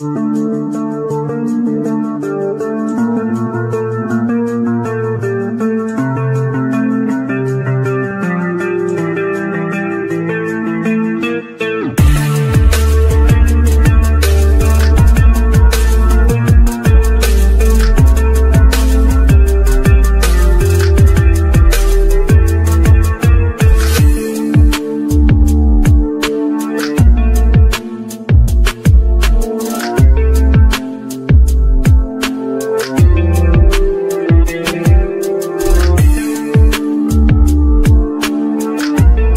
Música